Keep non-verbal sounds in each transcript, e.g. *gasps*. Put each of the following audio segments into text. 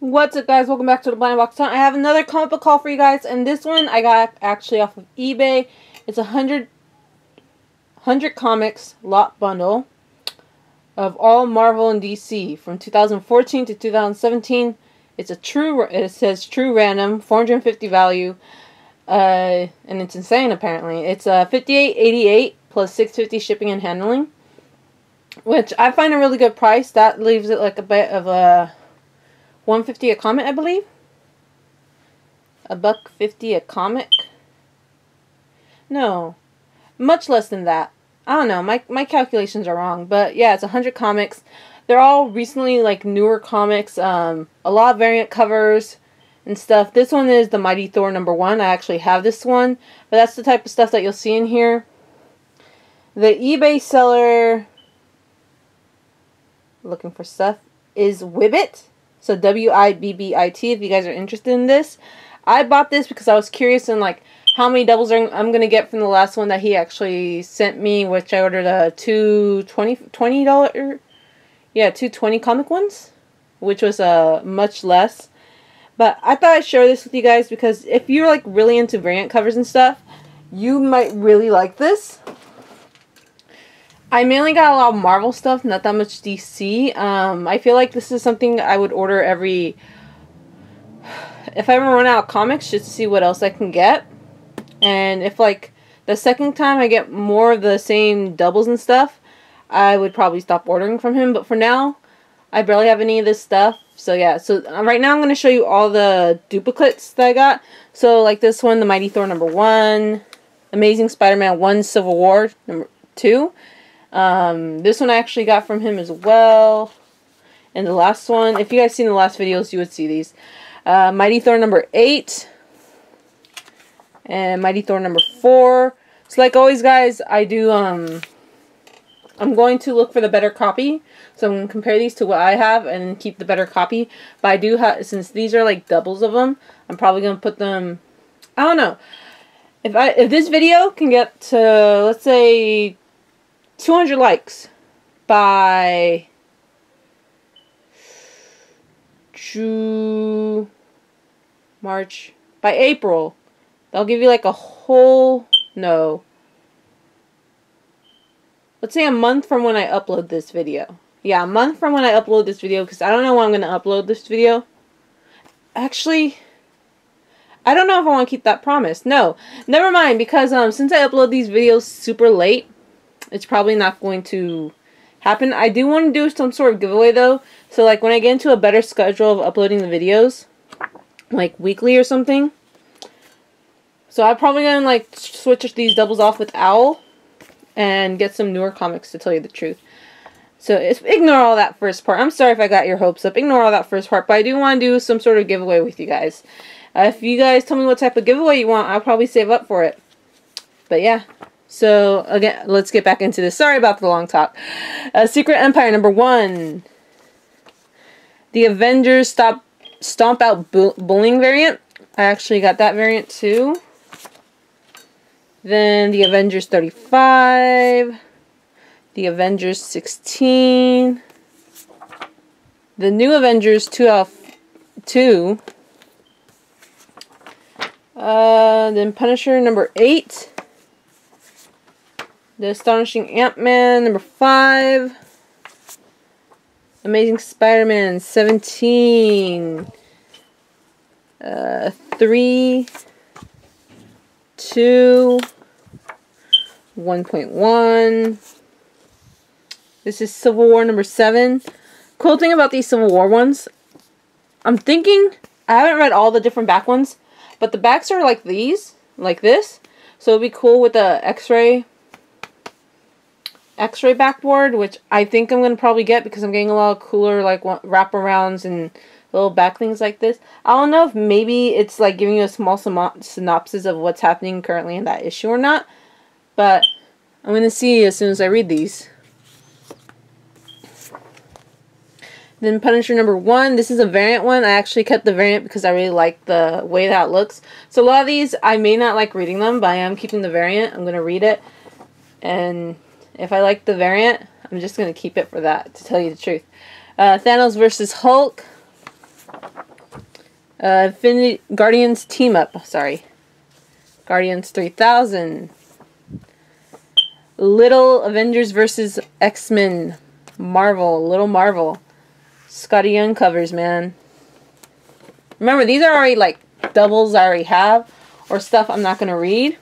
What's up guys, welcome back to the Blind Box Hunt. I have another comic book haul for you guys, and this one I got actually off of eBay. It's a hundred, hundred comics lot bundle of all Marvel and DC from 2014 to 2017. It's a true, it says true random, 450 value, uh, and it's insane apparently. It's a uh, 58.88 plus 650 shipping and handling, which I find a really good price. That leaves it like a bit of a 150 a comic, I believe. A buck 50 a comic. No. Much less than that. I don't know. My my calculations are wrong, but yeah, it's 100 comics. They're all recently like newer comics. Um a lot of variant covers and stuff. This one is the Mighty Thor number 1. I actually have this one, but that's the type of stuff that you'll see in here. The eBay seller looking for stuff is Wibbit. So W I B B I T. If you guys are interested in this, I bought this because I was curious in like how many doubles are I'm gonna get from the last one that he actually sent me, which I ordered a two twenty twenty dollar, yeah, two twenty comic ones, which was uh much less. But I thought I'd share this with you guys because if you're like really into variant covers and stuff, you might really like this. I mainly got a lot of Marvel stuff, not that much DC. Um, I feel like this is something I would order every... If I ever run out of comics, just to see what else I can get. And if, like, the second time I get more of the same doubles and stuff, I would probably stop ordering from him. But for now, I barely have any of this stuff. So, yeah. So, uh, right now I'm going to show you all the duplicates that I got. So, like this one, the Mighty Thor number one. Amazing Spider-Man 1 Civil War number 2. Um, this one I actually got from him as well. And the last one, if you guys seen the last videos, you would see these. Uh, Mighty Thor number 8. And Mighty Thor number 4. So like always, guys, I do, um, I'm going to look for the better copy. So I'm going to compare these to what I have and keep the better copy. But I do have, since these are like doubles of them, I'm probably going to put them, I don't know. If I if this video can get to, let's say, 200 likes by June, March, by April. They'll give you like a whole, no, let's say a month from when I upload this video. Yeah, a month from when I upload this video because I don't know when I'm going to upload this video. Actually, I don't know if I want to keep that promise. No, never mind because um since I upload these videos super late, it's probably not going to happen. I do want to do some sort of giveaway though. So like when I get into a better schedule of uploading the videos, like weekly or something. So I'm probably going to like switch these doubles off with Owl and get some newer comics to tell you the truth. So ignore all that first part. I'm sorry if I got your hopes up. Ignore all that first part, but I do want to do some sort of giveaway with you guys. Uh, if you guys tell me what type of giveaway you want, I'll probably save up for it. But yeah, so, again, let's get back into this. Sorry about the long talk. Uh, Secret Empire number one. The Avengers Stop Stomp Out bu Bullying variant. I actually got that variant too. Then the Avengers 35. The Avengers 16. The new Avengers 2 out 2. Uh, then Punisher number 8. The Astonishing Ant-Man, number 5. Amazing Spider-Man, 17. Uh, 3. 2. 1.1. This is Civil War number 7. Cool thing about these Civil War ones, I'm thinking, I haven't read all the different back ones, but the backs are like these, like this. So it'd be cool with the x-ray x-ray backboard, which I think I'm going to probably get because I'm getting a lot of cooler like wraparounds and little back things like this. I don't know if maybe it's like giving you a small synopsis of what's happening currently in that issue or not, but I'm going to see as soon as I read these. Then Punisher number one. This is a variant one. I actually kept the variant because I really like the way that looks. So a lot of these, I may not like reading them, but I am keeping the variant. I'm going to read it. And if I like the variant, I'm just going to keep it for that, to tell you the truth. Uh, Thanos versus Hulk. Uh, Infinity Guardians Team Up. Sorry. Guardians 3000. Little Avengers versus X-Men. Marvel. Little Marvel. Skottie Young covers, man. Remember, these are already like doubles I already have or stuff I'm not going to read.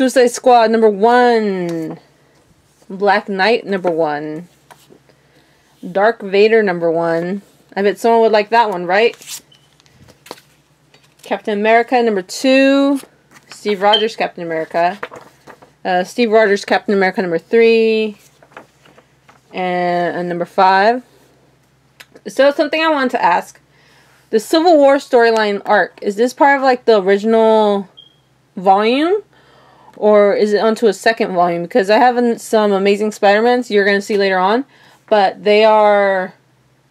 Suicide Squad number one. Black Knight number one. Darth Vader number one. I bet someone would like that one, right? Captain America number two. Steve Rogers Captain America. Uh, Steve Rogers Captain America number three. And uh, number five. So something I wanted to ask. The Civil War storyline arc, is this part of like the original volume? Or is it onto a second volume? Because I have some Amazing Spider-Mans you're going to see later on. But they are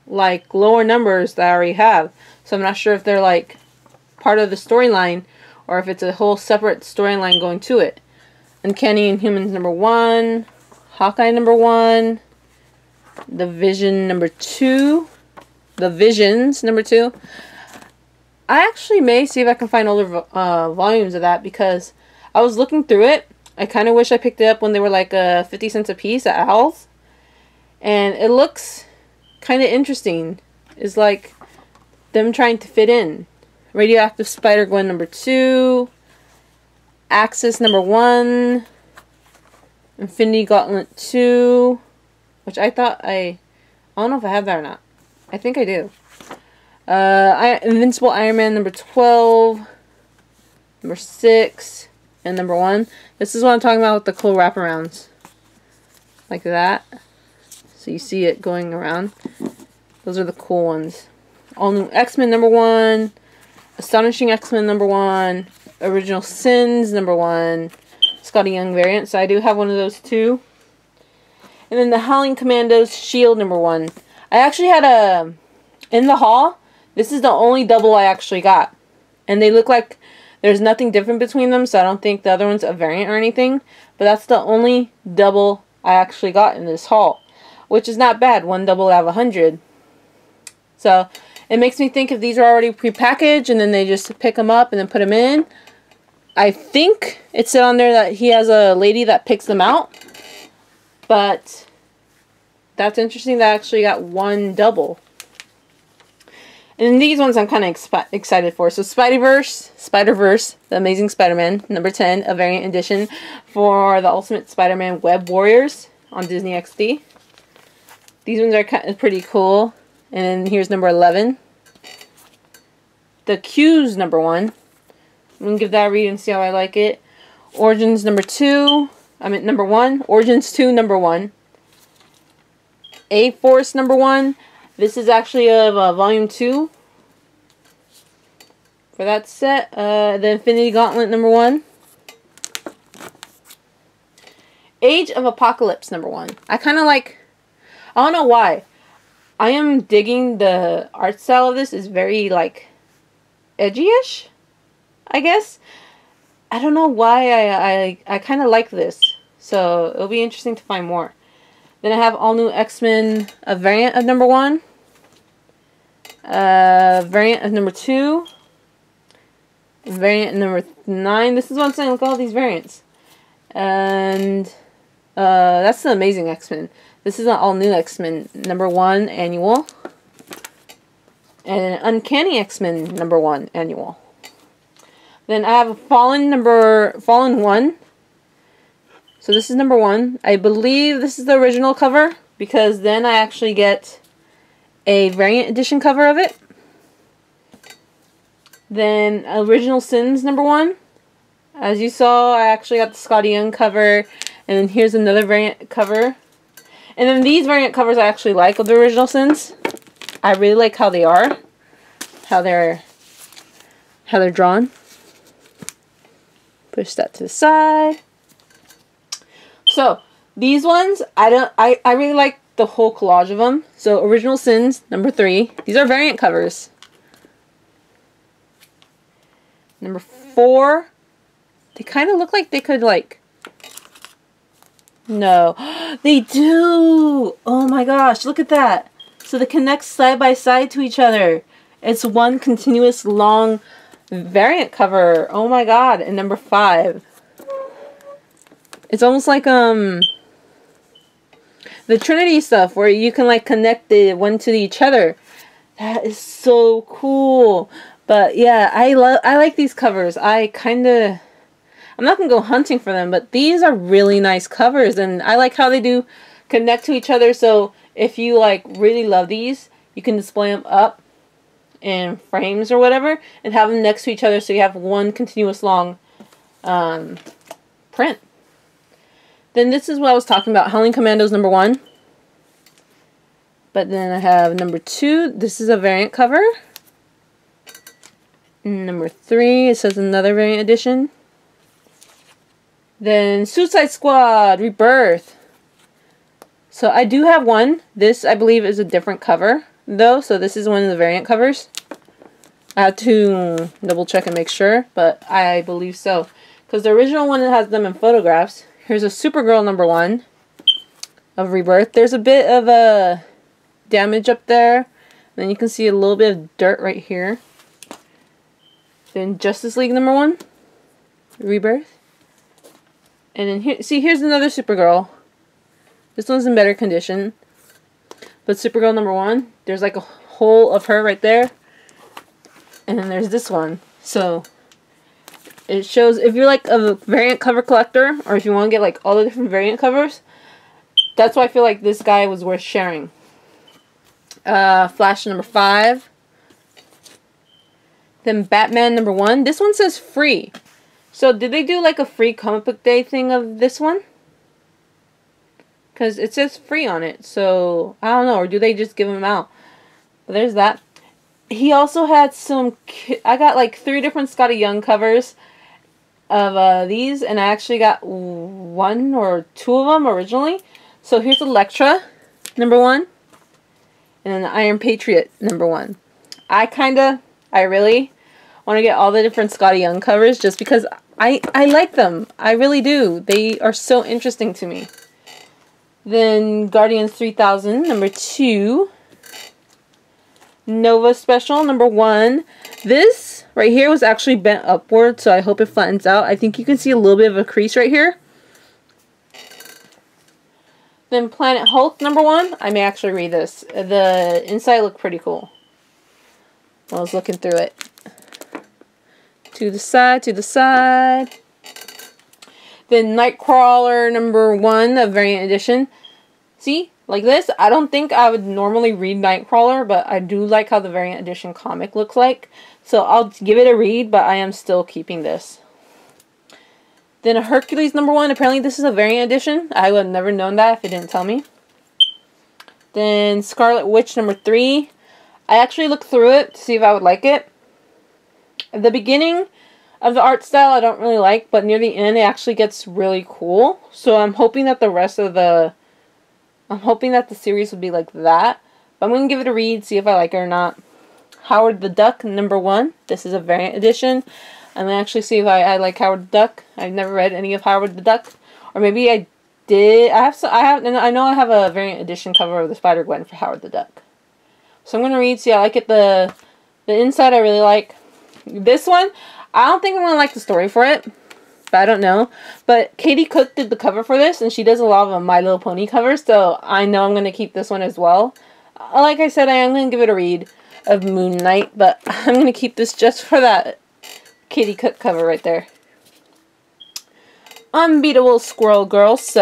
like lower numbers that I already have. So I'm not sure if they're like part of the storyline or if it's a whole separate storyline going to it. Uncanny Inhumans number one. Hawkeye number one. The Vision number two. The Visions number two. I actually may see if I can find older uh, volumes of that because I was looking through it. I kind of wish I picked it up when they were like uh, 50 cents a piece at Al's. And it looks kind of interesting. It's like them trying to fit in. Radioactive Spider-Gwen number two. Axis number one. Infinity Gauntlet 2. Which I thought I... I don't know if I have that or not. I think I do. Uh, Invincible Iron Man number 12. Number 6 and number one. This is what I'm talking about with the cool wraparounds. Like that. So you see it going around. Those are the cool ones. All new X-Men number one. Astonishing X-Men number one. Original Sins number one. Skottie Young variant. So I do have one of those too. And then the Howling Commandos Shield number one. I actually had a... In the haul, this is the only double I actually got. And they look like there's nothing different between them, so I don't think the other one's a variant or anything. But that's the only double I actually got in this haul. Which is not bad. One double out of a hundred. So, it makes me think if these are already prepackaged and then they just pick them up and then put them in. I think it said on there that he has a lady that picks them out. But that's interesting that I actually got one double. And these ones I'm kind of excited for. So Spideyverse, Spider-Verse, The Amazing Spider-Man, number 10, a variant edition for the Ultimate Spider-Man Web Warriors on Disney XD. These ones are kind of pretty cool. And then here's number 11. The Q's number 1. I'm going to give that a read and see how I like it. Origins number 2. I mean number 1. Origins 2 number 1. A-Force number 1. This is actually of uh, volume 2 for that set. Uh, the Infinity Gauntlet number 1. Age of Apocalypse number 1. I kind of like, I don't know why. I am digging the art style of this. is very like edgy-ish, I guess. I don't know why I, I, I kind of like this. So it'll be interesting to find more. Then I have all new X-Men, a variant of number one. Uh, variant number two. Variant number nine. This is what I'm saying. Look at all these variants. And uh, that's the Amazing X-Men. This is an all-new X-Men number one annual. And an Uncanny X-Men number one annual. Then I have a Fallen number Fallen one. So this is number one. I believe this is the original cover because then I actually get a variant edition cover of it. Then Original Sins number one. As you saw, I actually got the Skottie Young cover. And then here's another variant cover. And then these variant covers I actually like of the Original Sins. I really like how they are. How they're how they're drawn. Push that to the side. So, these ones, I don't I, I really like the whole collage of them. So Original Sins, number three. These are variant covers. Number four. They kind of look like they could like... No. *gasps* they do! Oh my gosh, look at that. So they connect side by side to each other. It's one continuous long variant cover. Oh my god. And number five. It's almost like um the Trinity stuff where you can like connect the one to each other. That is so cool. But yeah, I love I like these covers. I kind of I'm not going to go hunting for them, but these are really nice covers and I like how they do connect to each other. So if you like really love these, you can display them up in frames or whatever and have them next to each other so you have one continuous long um, print. Then this is what I was talking about, Howling Commandos number one. But then I have number two. This is a variant cover. Number three, it says another variant edition. Then Suicide Squad Rebirth. So I do have one. This, I believe, is a different cover, though. So this is one of the variant covers. I have to double check and make sure, but I believe so. Because the original one has them in photographs. Here's a Supergirl number one of Rebirth. There's a bit of a damage up there. Then you can see a little bit of dirt right here. Then Justice League number one, Rebirth. And then here, see, here's another Supergirl. This one's in better condition. But Supergirl number one, there's like a hole of her right there. And then there's this one. So it shows if you're like a variant cover collector or if you want to get like all the different variant covers, that's why I feel like this guy was worth sharing. Uh, Flash number five. Then Batman number one. This one says free. So did they do like a free comic book day thing of this one? Because it says free on it. So, I don't know. Or do they just give them out? But there's that. He also had some... I got like three different Skottie Young covers of uh, these. And I actually got one or two of them originally. So here's Elektra, number one. And then the Iron Patriot, number one. I kind of... I really want to get all the different Skottie Young covers just because I, I like them. I really do. They are so interesting to me. Then Guardians 3000, number two. Nova Special, number one. This right here was actually bent upward, so I hope it flattens out. I think you can see a little bit of a crease right here. Then Planet Hulk, number one. I may actually read this. The inside looked pretty cool. I was looking through it. To the side, to the side. Then Nightcrawler number one, a variant edition. See, like this, I don't think I would normally read Nightcrawler, but I do like how the variant edition comic looks like. So I'll give it a read, but I am still keeping this. Then Hercules number one. Apparently this is a variant edition. I would have never known that if it didn't tell me. Then Scarlet Witch number three. I actually looked through it to see if I would like it. The beginning of the art style I don't really like, but near the end it actually gets really cool. So I'm hoping that the rest of the I'm hoping that the series would be like that. But I'm going to give it a read, see if I like it or not. Howard the Duck, number one. This is a variant edition. I'm going to actually see if I, I like Howard the Duck. I've never read any of Howard the Duck. Or maybe I did. I have, I have, I know I have a variant edition cover of the Spider-Gwen for Howard the Duck. So I'm going to read, see I like it. The, the inside I really like. This one, I don't think I'm going to like the story for it but I don't know. But Katie Cook did the cover for this, and she does a lot of My Little Pony covers, so I know I'm going to keep this one as well. Uh, like I said, I am going to give it a read of Moon Knight, but *laughs* I'm going to keep this just for that Katie Cook cover right there. Unbeatable Squirrel Girl, so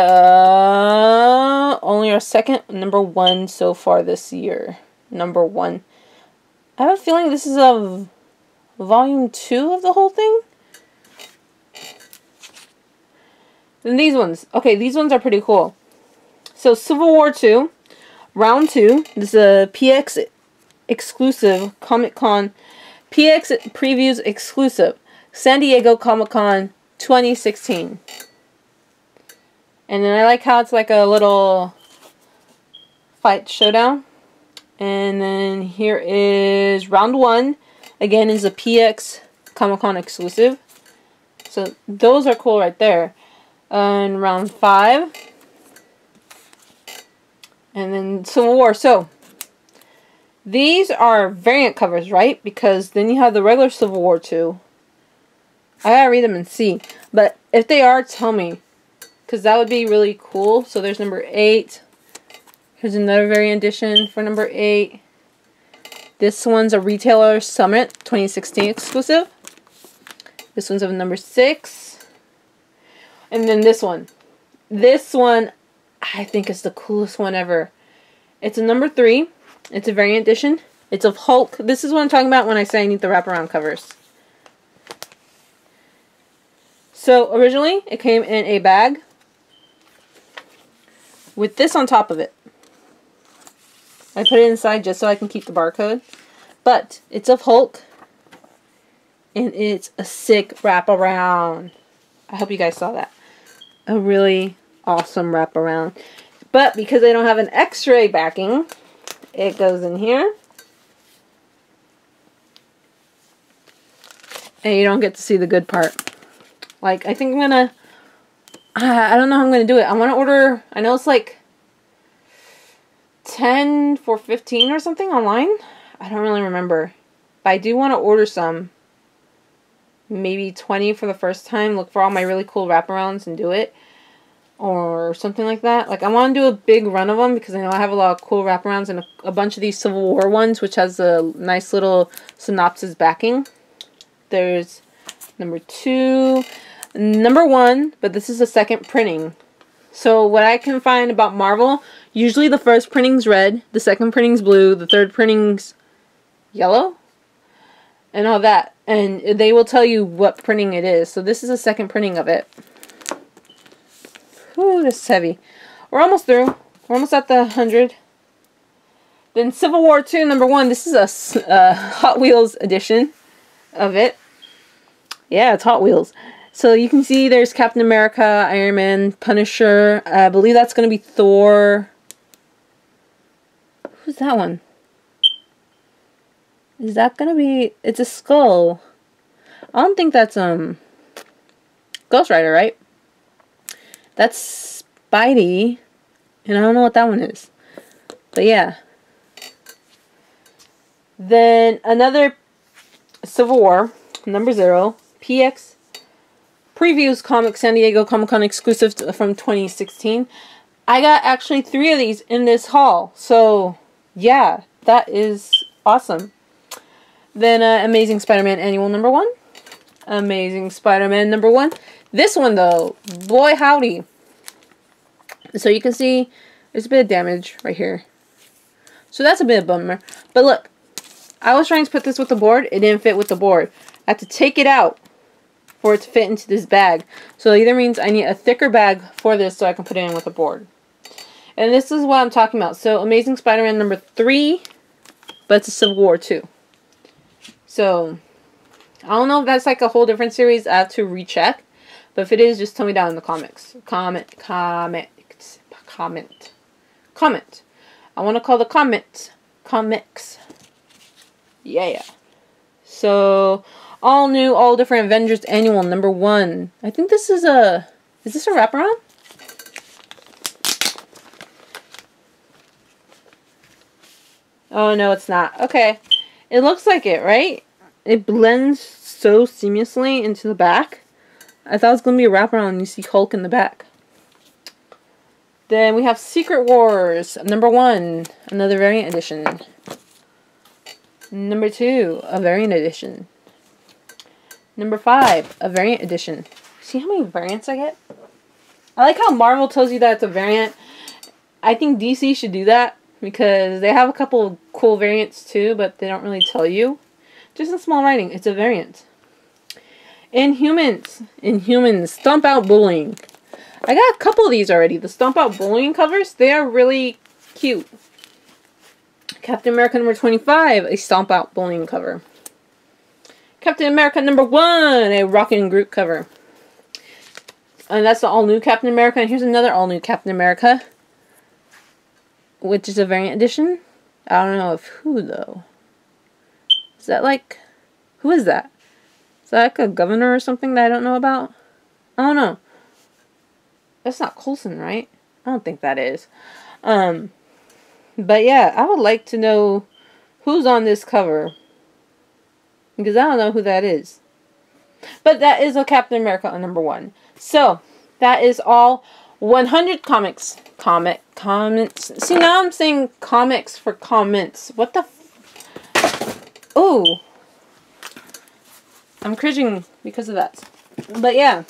only our second number one so far this year. Number one. I have a feeling this is a volume two of the whole thing. Then these ones. Okay, these ones are pretty cool. So Civil War 2, Round 2. This is a PX exclusive Comic Con. PX Previews exclusive. San Diego Comic Con 2016. And then I like how it's like a little fight showdown. And then here is round one. Again, is a PX Comic Con exclusive. So those are cool right there and round five. And then Civil War. So, These are variant covers, right? Because then you have the regular Civil War 2. I gotta read them and see. But if they are, tell me. Because that would be really cool. So there's number 8. Here's another variant edition for number 8. This one's a Retailer Summit 2016 exclusive. This one's of number 6. And then this one. This one, I think is the coolest one ever. It's a number 3. It's a variant edition. It's of Hulk. This is what I'm talking about when I say I need the wraparound covers. So originally it came in a bag with this on top of it. I put it inside just so I can keep the barcode. But it's of Hulk and it's a sick wraparound. I hope you guys saw that. A really awesome wraparound. But because I don't have an x-ray backing, it goes in here. And you don't get to see the good part. Like, I think I'm gonna... I don't know how I'm gonna do it. I want to order... I know it's like... 10 for 15 or something online. I don't really remember. But I do want to order some. Maybe 20 for the first time. Look for all my really cool wraparounds and do it or something like that. Like I want to do a big run of them because I know I have a lot of cool wraparounds and a, a, bunch of these Civil War ones, which has a nice little synopsis backing. There's number two, number one, but this is the second printing. So what I can find about Marvel, usually the first printing's red, the second printing's blue, the third printing's yellow, and all that. And they will tell you what printing it is. So this is a second printing of it. Ooh, this is heavy. We're almost through. We're almost at the 100. Then Civil War 2, number 1. This is a uh, Hot Wheels edition of it. Yeah, it's Hot Wheels. So you can see there's Captain America, Iron Man, Punisher. I believe that's going to be Thor. Who's that one? Is that to be... It's a skull. I don't think that's, um... Ghost Rider, right? That's Spidey. And I don't know what that one is. But yeah. Then another Civil War, number zero, PX Previews Comic San Diego Comic Con exclusive from 2016. I got actually three of these in this haul. So, yeah, that is awesome. Then uh, Amazing Spider-Man Annual number one. Amazing Spider-Man number one. This one, though, boy howdy. So you can see there's a bit of damage right here. So that's a bit of a bummer. But look, I was trying to put this with the board. It didn't fit with the board. I had to take it out for it to fit into this bag. So either means I need a thicker bag for this so I can put it in with the board. And this is what I'm talking about. So Amazing Spider-Man number 3, but it's a Civil War 2. So, I don't know if that's like a whole different series. I have to recheck. But if it is, just tell me down in the comments. Comment, comment, comment. Comment. I want to call the comment comics. Yeah. So, all new, all different Avengers Annual number one. I think this is a... Is this a wraparound? Oh, no, it's not. Okay. It looks like it, right? It blends so seamlessly into the back. I thought it was going to be a wraparound and you see Hulk in the back. Then we have Secret Wars, number one, another variant edition. Number two, a variant edition. Number five, a variant edition. See how many variants I get? I like how Marvel tells you that it's a variant. I think DC should do that because they have a couple cool variants too, but they don't really tell you. Just in small writing, it's a variant. Inhumans. Inhumans. Stomp out bullying. I got a couple of these already. The Stomp Out Bullying covers, they are really cute. Captain America number 25, a Stomp Out Bullying cover. Captain America number 1, a Rockin' Groot cover. And that's the all-new Captain America. And here's another all-new Captain America. Which is a variant edition. I don't know of who, though. That like... Who is that? Is that like a governor or something that I don't know about? I don't know. That's not Coulson, right? I don't think that is. Um, but yeah, I would like to know who's on this cover. Because I don't know who that is. But that is a Captain America on number one. So, that is all 100 comics. Comic comments. See, now I'm saying comics for comments. What the Oh. I'm cringing because of that. But yeah.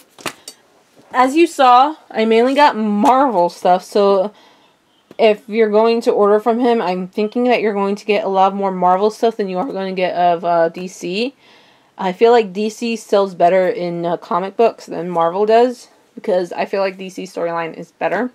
As you saw, I mainly got Marvel stuff, so if you're going to order from him, I'm thinking that you're going to get a lot more Marvel stuff than you are going to get of uh, DC. I feel like DC sells better in uh, comic books than Marvel does because I feel like DC storyline is better.